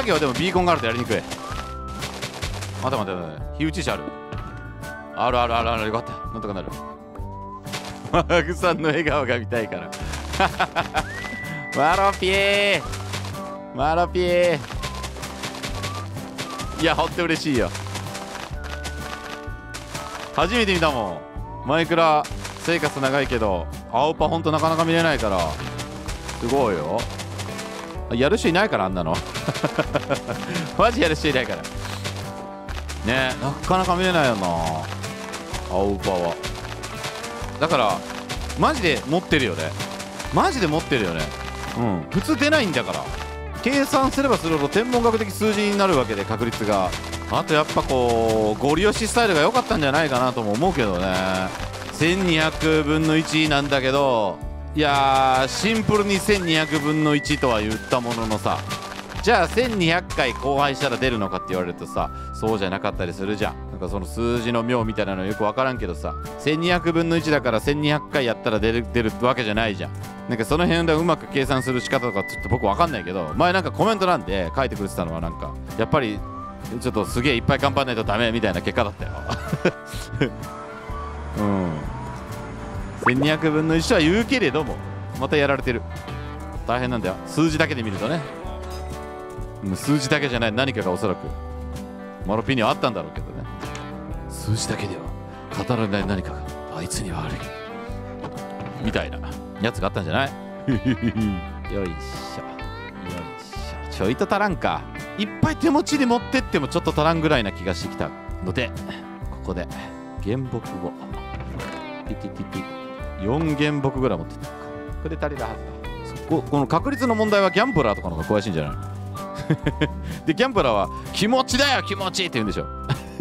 作業でもビーコンがあるとやりにくい。待て待て待て。火打ち石ある。あるあるあるある。よかった。なんとかなる。マークさんの笑顔が見たいから。マロピー。マロピー。いやほんと嬉しいよ。初めて見たもん。マイクラ生活長いけど青パほんとなかなか見れないから。すごいよ。やる人いないからあんなの。マジやる人いないから。ね。なかなか見れないよな。青パはだからマジで持ってるよね。マジで持ってるよね。うん。普通出ないんだから。計算すればするほど天文学的数字になるわけで確率が。あとやっぱこうゴリ押しスタイルが良かったんじゃないかなとも思うけどね。1200分の1なんだけど。いやーシンプルに1200分の1とは言ったもののさじゃあ1200回荒廃したら出るのかって言われるとさそうじゃなかったりするじゃん。なんかその数字の妙みたいなのよく分からんけどさ1200分の1だから1200回やったら出る出るわけじゃないじゃん。なんかその辺でうまく計算する仕方とかちょっと僕分かんないけど前なんかコメント欄で書いてくれてたのはなんかやっぱりちょっとすげえいっぱい頑張んないとダメみたいな結果だったよ。うん。1200分の1は言うけれどもまたやられてる。大変なんだよ。数字だけで見るとね。数字だけじゃない何かがおそらく。マロピにはあったんだろうけどね。数字だけでは語られない何かがあいつにはある。みたいなやつがあったんじゃない？よいしょ。よいしょ。ちょいと足らんか。いっぱい手持ちで持ってってもちょっと足らんぐらいな気がしてきたのでここで原木をピピピピ4原木ぐらい持ってったか。これで足りたはずだそここの確率の問題はギャンブラーとかの方が詳しいんじゃないの？でギャンブラーは気持ちだよ気持ちって言うんでしょ。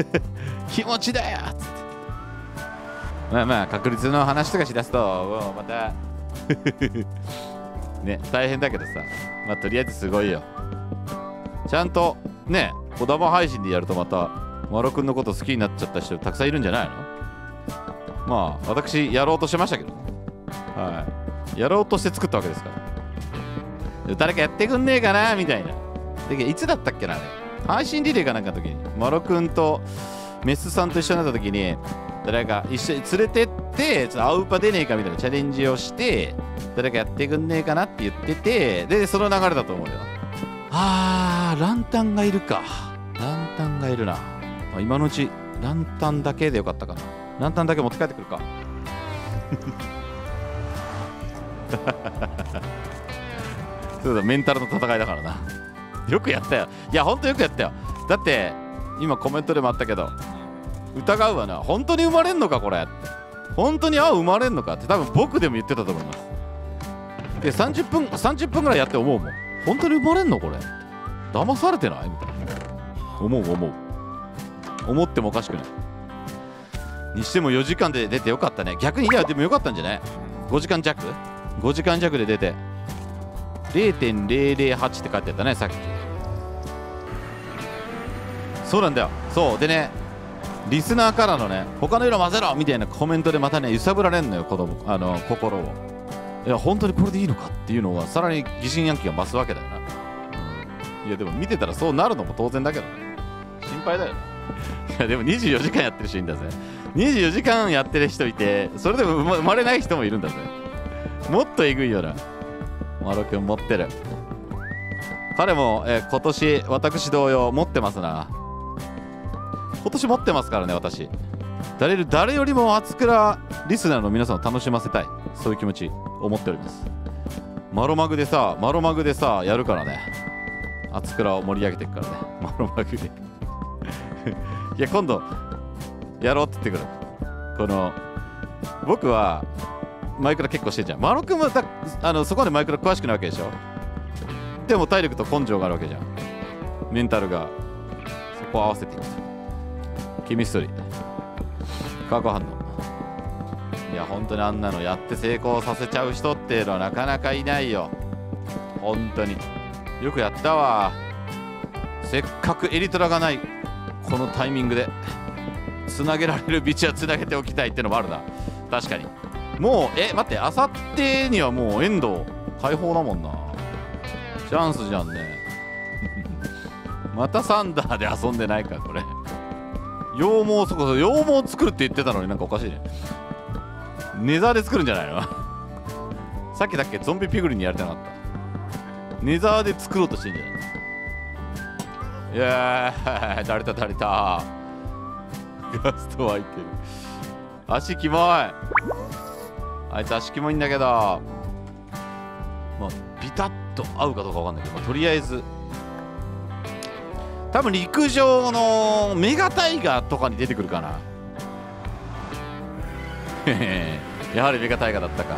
気持ちだよっつって。まあまあ確率の話とかしだすともうまた。ね大変だけどさ。まあとりあえずすごいよ。ちゃんとねこだま配信でやるとまたマロくんのこと好きになっちゃった人たくさんいるんじゃないの？まあ私やろうとしてましたけどはい。やろうとして作ったわけですから。誰かやってくんねえかなみたいな。でいつだったっけなあれ。配信リレーかなんかの時。にマロくんとメスさんと一緒になった時に誰か一緒に連れてってちょっとアウパ出ねえかみたいなチャレンジをして誰かやってくんねえかなって言っててでその流れだと思うよ。あーランタンがいるか。ランタンがいるな、今のうちランタンだけでよかったかな。ランタンだけ持って帰ってくるか。そうだメンタルの戦いだからな。よくやったよ。いやほんとよくやったよ。だって今コメントでもあったけど疑うわな。本当に生まれんのかこれ本当に青生まれんのかって多分僕でも言ってたと思います。で30分30分ぐらいやって思うもん。本当に生まれんのこれ騙されてないみたいな。思う思う思ってもおかしくない。にしても4時間で出てよかったね。逆にいやでもよかったんじゃない？5時間弱？5時間弱で出て。0.008って書いてあったねさっき。そうなんだよ。そう。でねリスナーからのね他の色混ぜろみたいなコメントでまたね揺さぶられんのよ子供あの心を。いや本当にこれでいいのかっていうのはさらに疑心暗鬼が増すわけだよな、うん、いやでも見てたらそうなるのも当然だけどね心配だよな。いやでも24時間やってる人いるんだぜ。24時間やってる人いてそれでも生まれない人もいるんだぜ。もっとえぐいよな。マロ君持ってる。彼も、えー今年私同様持ってますな。今年持ってますからね私。誰より誰よりも熱倉リスナーの皆さんを楽しませたい。そういう気持ち思っております。マロマグでさマロマグでさやるからね。熱倉を盛り上げていくからね。マロマグで。いや今度やろうって言ってくる。この僕はマイクラ結構してんじゃん。マロ君はだあのそこまでマイクラ詳しくないわけでしょ。でも体力と根性があるわけじゃん。メンタルがそこを合わせケミストリー。化学反応。いや本当にあんなのやって成功させちゃう人っていうのはなかなかいないよ。本当に。よくやったわ。せっかくエリトラがないこのタイミングで。つなげられる道はつなげておきたいってのもあるな。確かに。もうえ待ってあさってにはもう遠藤解放だもんな。チャンスじゃんね。またサンダーで遊んでないかこれ。羊毛そこそ羊毛作るって言ってたのになんかおかしいね。ネザーで作るんじゃないの？さっきだっけゾンビピグリンにやりたなかった。ネザーで作ろうとしてんじゃないいやー 誰だ誰だ。ガスト湧いてる足キモい。あいつ足キモいんだけど。まあビタッと合うかどうかわかんないけど、まあ、とりあえず多分陸上のメガタイガーとかに出てくるかな。やはりメガタイガーだったか。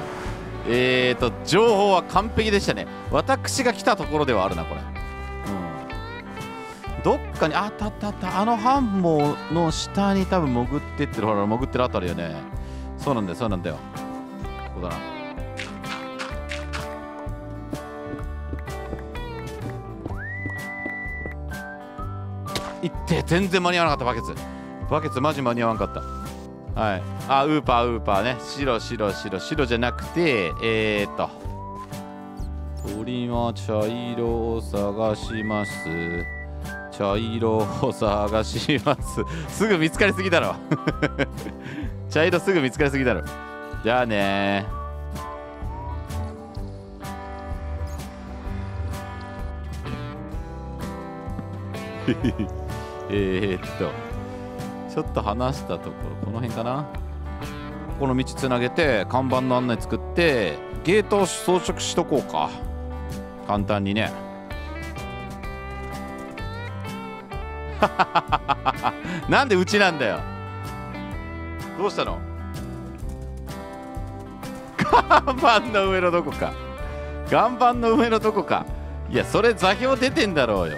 えーと情報は完璧でしたね。私が来たところではあるなこれ。うん。どっかにあったあったあった。あのハンモの下に多分潜ってってるほら潜ってるあたりよね。そうなんだよそうなんだよ。ここだな。て全然間に合わなかったバケツ。バケツマジ間に合わなかった。はい。あウーパーウーパーね。白白白白じゃなくてえー、っと。鳥は茶色を探します。茶色を探します。すぐ見つかりすぎだろ。茶色すぐ見つかりすぎだろ。じゃあね。えーっとちょっと離したところこの辺かな？この道つなげて看板の案内作ってゲートを装飾しとこうか。簡単にね。なんでうちなんだよ。どうしたの？看板の上のどこか。看板の上のどこか。いやそれ座標出てんだろうよ。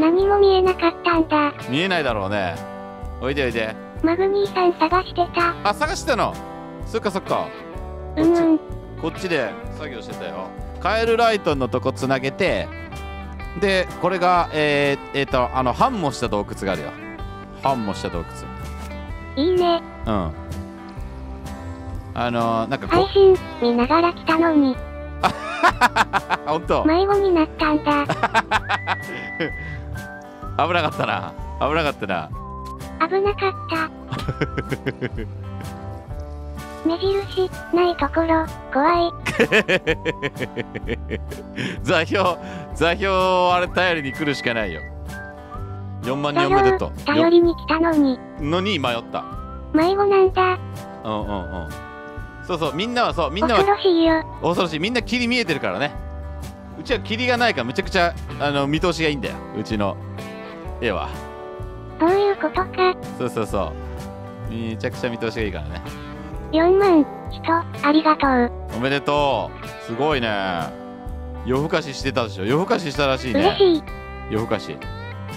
何も見えなかったんだ。見えないだろうね。おいでおいで。マグニーさん探してた。あ探してたの？そっかそっか。うん。うん。こっちで作業してたよ。カエルライトのとこつなげてでこれがえー、えー、とあのハンモした洞窟があるよ。ハンモした洞いいね。窟うん。あのー、なんかこ配信見ながら来たのに、あ 本当。迷子になったんだ。危なかったな。危なかったな。危なかった。目印ないところ、怖い。座標座標あれ頼りに来るしかないよ。4万人おめでとう。頼りに来たのに、よのに迷った。迷子なんだ。うんうんうん。そうそうみんなはそうみんな恐はろしいよ。恐ろしい。みんな霧見えてるからね。うちは霧がないからめちゃくちゃあの見通しがいいんだよ。うちの絵は。どういうことか。そうそうそう。めちゃくちゃ見通しがいいからね。4万、人、ありがとう。おめでとう。すごいね。夜更かししてたでしょ。夜更かししたらしいね。嬉しい。夜更かし。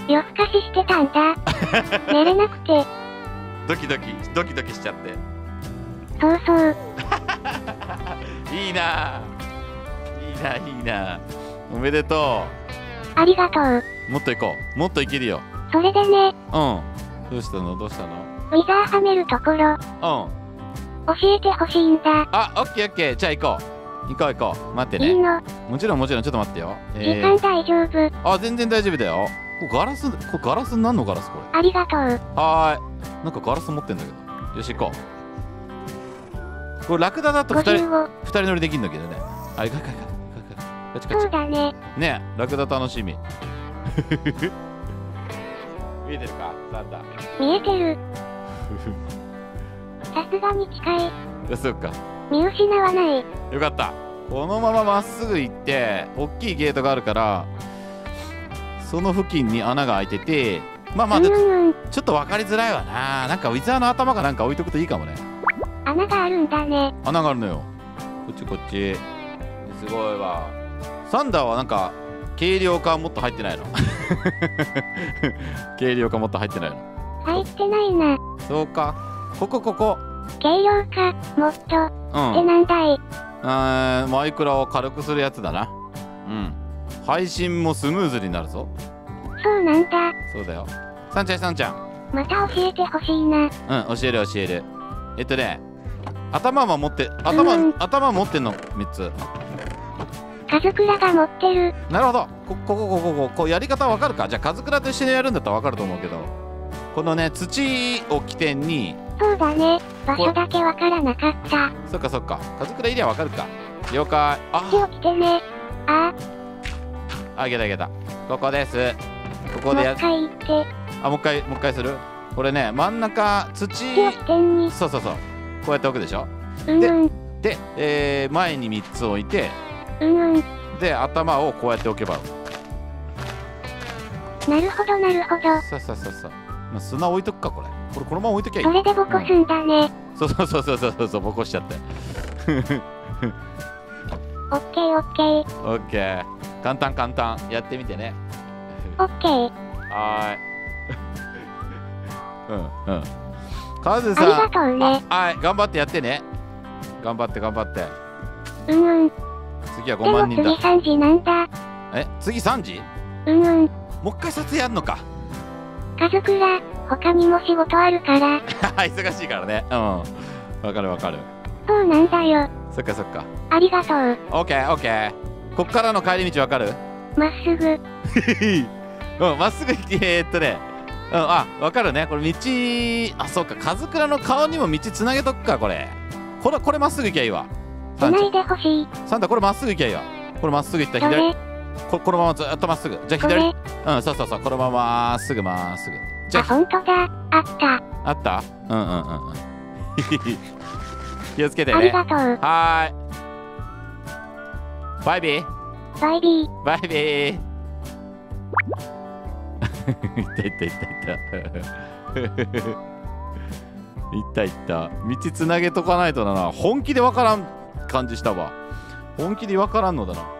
夜更かししてたんだ。寝れなくて、ドキドキ。ドキドキしちゃって。そうそう。いいな。いいないいな。おめでとありがとう。うもっと行こう。もっといけるよ。それでね、うん。どうしたの？どうしたの？ウィザーはめるところ、うん。教えてほしいんだ。あオッケーオッケー。じゃあ行こう。行こう行こう。待ってね。いいの、もちろんもちろんちょっと待ってよ。時え間大丈夫。ー、あ全然大丈夫だよ。これガラスこれガラス何のガラスこれ？ありがとう。はーい。なんかガラス持ってんだけど。よし行こう。これラクダだと2人55。二人乗りできんだけどね。あいかいかいかいかいかいカチカチそうだね。ねラクダ楽しみ 見えてるか？サンダ見えてる。さすがに近い。ーそっか見失わない。よかったこのまままっすぐ行って大きいゲートがあるからその付近に穴が開いててまあまあうんうん。ちょっと分かりづらいわななんかウィザーの頭かなんか置いとくといいかもね穴があるんだね。穴があるのよこっちこっちすごいわサンダーはなんか軽量化はもっと入ってないの？軽量化もっと入ってないの？入ってないな。そうか。ここここ。軽量化、もっと、うってんなんだい。あーマイクラを軽くするやつだな。うん。配信もスムーズになるぞ。そうなんだ。そうだよ。さんちゃんさんちゃん。また教えてほしいな。うん教える教える。えっとね頭も持って頭、うん。頭持ってんの3つカズクラが持ってる。なるほどこここここここうやり方わかるかじゃあカズクラと一緒にやるんだったらわかると思うけどこのね土を起点にそうだね。場所だけわからなかった。そっかそっかカズクラいりゃわかるか了解土をあ着てね。ああげたあげたここですここでや一回言って。あもう一回もう一回するこれね真ん中土土を起点に。そうそうそうこうやって置くでしょうんうん。で、えー前に3つ置いてうんうん。で頭をこうやって置けばなるほどなるほど。そうそうそうそう、まあ、砂置いとくかこれこれこのまま置いときゃいいそれでボコすんだね。そうそうそうそうそうそうボコしちゃってオッケーオッケー。オッケー簡単簡単やってみてねオッケー。はーいうんうんカズありがさんとうね。はい頑張ってやってね頑張って頑張ってうんうん。次は5でも万人だ。次3時なんだ。え次3時？うんうん。もう一回撮影やんのか？家族ら、他にも仕事あるから。忙しいからね。うん。わかるわかる。そうなんだよ。そっかそっか。ありがとう。オッケーオッケー。こっからの帰り道わかる？まっすぐ。うんまっすぐえーっとね。うんあわかるね。これ道あそうか。カズクラの顔にも道つなげとくかこれ。これこれまっすぐ行きゃいいわサンちゃん繋いでほしい。サンタこれまっすぐ行きゃいいわ。これまっすぐ行ったそ左。れ、ここのままずっとまっすぐ。じゃあ左。うんそうそうそう。このまままっすぐまっすぐ。じゃあ、ほんとだ。あった。あった？うんうんうんうん 気をつけてありねがとう。はーい。バイビー？バイビー。バイビー。いったいったいった。いったいった。いった道つなげとかないとだな。本気でわからん感じしたわ。本気でわからんのだな。